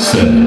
said.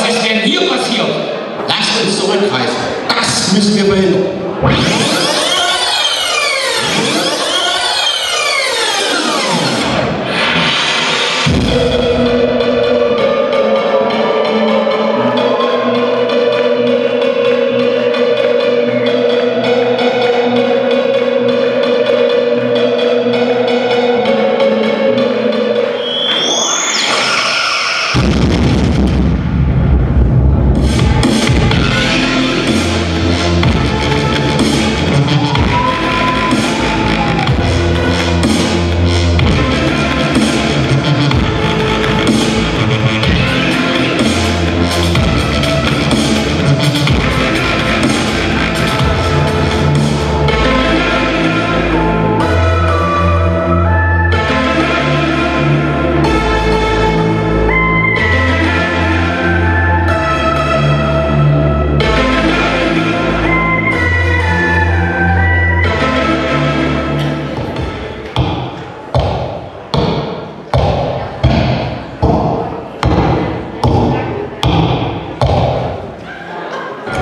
Was ist denn hier passiert? Lasst uns zurückreisen. Das müssen wir verhindern.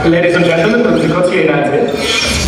Ladies and gentlemen, Mr. Kotsky and I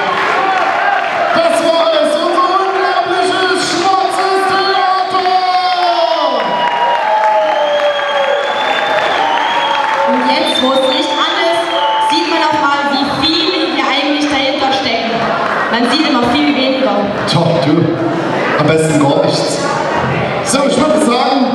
besten gar nichts. So, ich würde sagen,